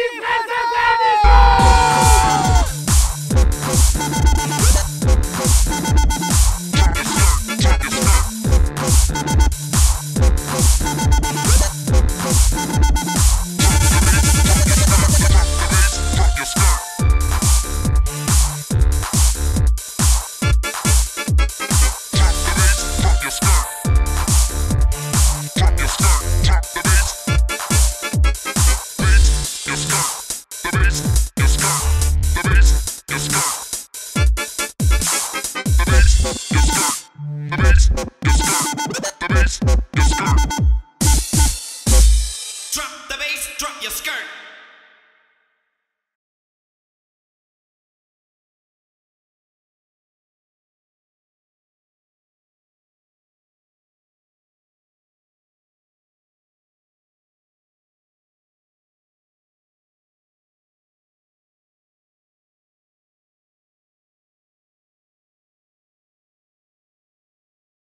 The bass. Drop your skirt.